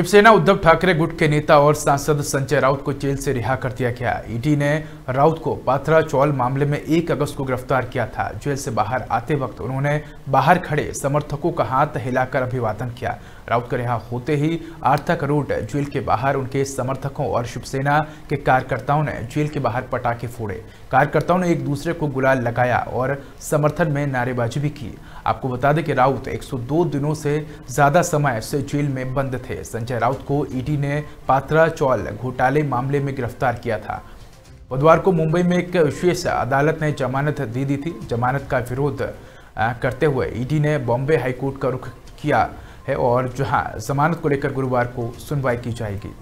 शिवसेना उद्धव ठाकरे गुट के नेता और सांसद संजय राउत को जेल से रिहा कर दिया गया। ईडी ने राउत को पाथरा चौल मामले में 1 अगस्त को गिरफ़्तार किया था। जेल से बाहर आते वक्त उन्होंने बाहर खड़े समर्थकों का हाथ हिलाकर अभिवादन किया। राउत का रिहा होते ही आर्थक रोड जेल के बाहर उनके समर्थकों और शिवसेना के कार्यकर्ताओं ने जेल के बाहर पटाखे फोड़े। कार्यकर्ताओं ने एक दूसरे को गुलाल लगाया और समर्थन में नारेबाजी भी की। आपको बता दें कि राउत 102 दिनों से ज़्यादा समय से जेल में बंद थे। संजय राउत को ईडी ने पात्रा चौल घोटाले मामले में गिरफ़्तार किया था। बुधवार को मुंबई में एक विशेष अदालत ने जमानत दे दी थी। जमानत का विरोध करते हुए ईडी ने बॉम्बे हाईकोर्ट का रुख किया है और जहाँ जमानत को लेकर गुरुवार को सुनवाई की जाएगी।